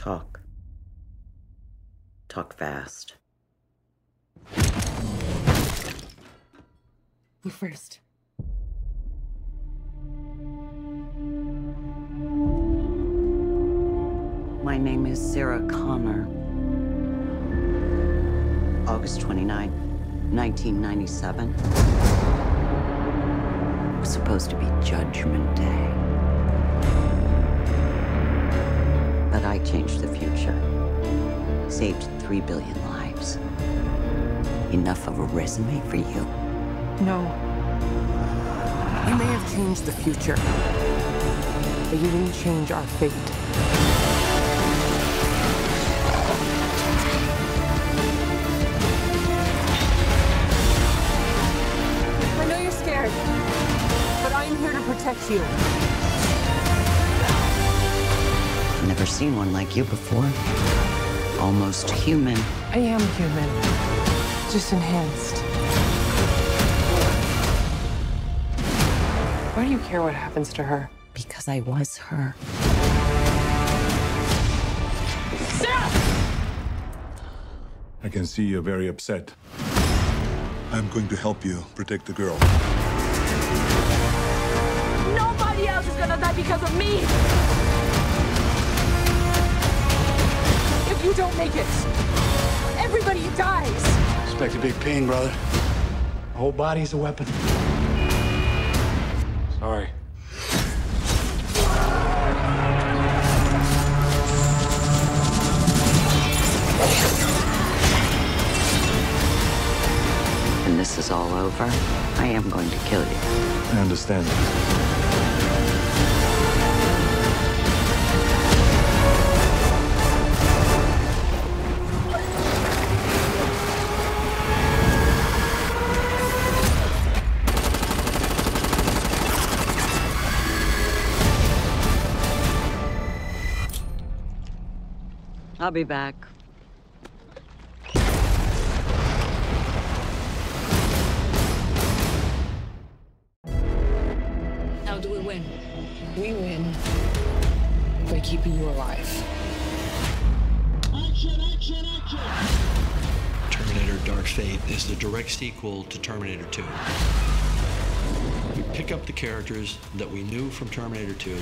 Talk. Talk fast. You first. My name is Sarah Connor. August 29, 1997. It was supposed to be Judgment Day. Saved three billion lives. Enough of a resume for you. No. You may have changed the future, but you didn't change our fate. I know you're scared, but I am here to protect you. Never seen one like you before. Almost human. I am human, just enhanced. Why do you care what happens to her? Because I was her. I can see you're very upset. I'm going to help you protect the girl. Nobody else is gonna die because of me! You don't make it, everybody dies. Expect a big ping, brother. The whole body's a weapon. Sorry. When this is all over, I am going to kill you. I understand. I'll be back. How do we win? We win by keeping you alive. Terminator Dark Fate is the direct sequel to Terminator 2. We pick up the characters that we knew from Terminator 2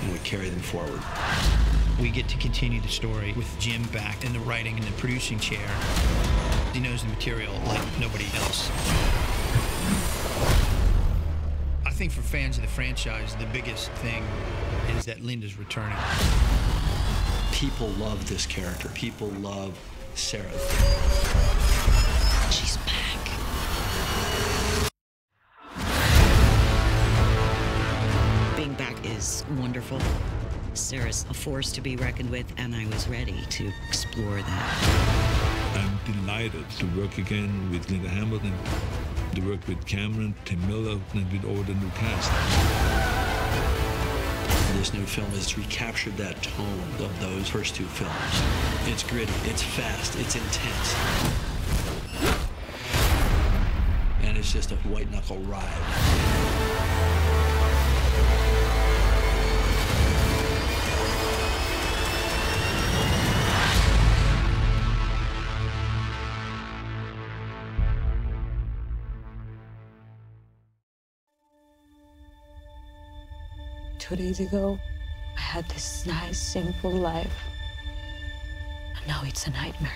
and we carry them forward. We get to continue the story with Jim back in the writing and the producing chair. He knows the material like nobody else. I think for fans of the franchise, the biggest thing is that Linda's returning. People love this character. People love Sarah. She's back. Being back is wonderful. Sarah's a force to be reckoned with, and I was ready to explore that. I'm delighted to work again with Linda Hamilton, to work with Cameron, Tim Miller, and with all the new cast. This new film has recaptured that tone of those first two films. It's gritty, it's fast, it's intense. And it's just a white knuckle ride. Two days ago, I had this nice, simple life. And now it's a nightmare.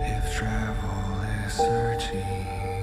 If travel is searching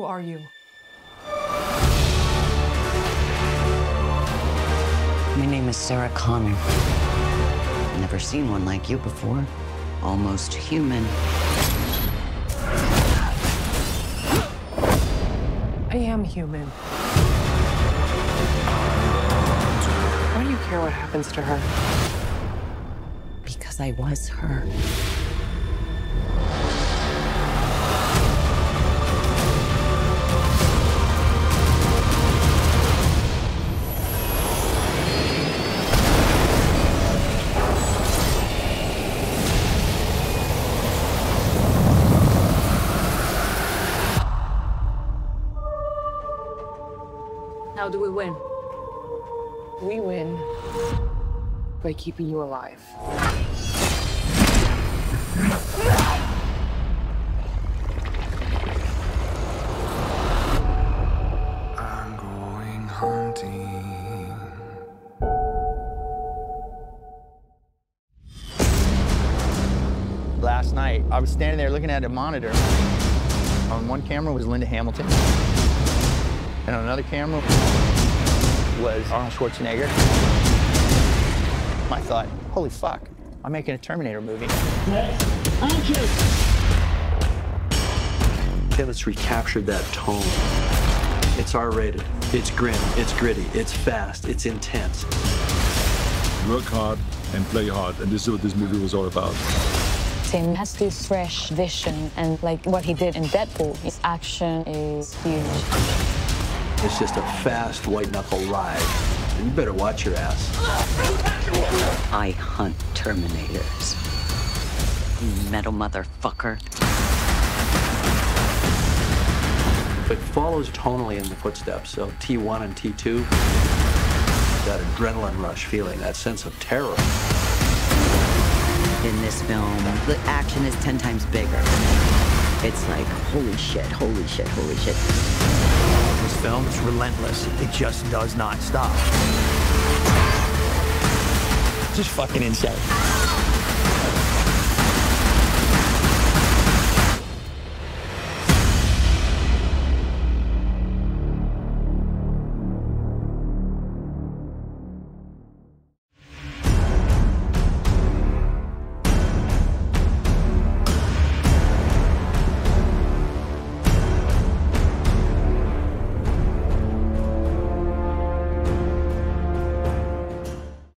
Who are you? My name is Sarah Connor. Never seen one like you before. Almost human. I am human. Why do you care what happens to her? Because I was her. Do we win? We win by keeping you alive. I'm going hunting. Last night, I was standing there looking at a monitor. On one camera was Linda Hamilton, and on another camera was Arnold Schwarzenegger. I thought, holy fuck, I'm making a Terminator movie. Okay, let's recapture that tone. It's R-rated. It's grim. It's gritty. It's fast. It's intense. Work hard and play hard, and this is what this movie was all about. Tim has this fresh vision, and like what he did in Deadpool, his action is huge. It's just a fast white knuckle ride. You better watch your ass. I hunt Terminators. You metal motherfucker. It follows tonally in the footsteps of T1 and T2. That adrenaline rush feeling, that sense of terror. In this film, the action is 10 times bigger. It's like, holy shit, holy shit, holy shit. This film is relentless. It just does not stop. Just fucking insane.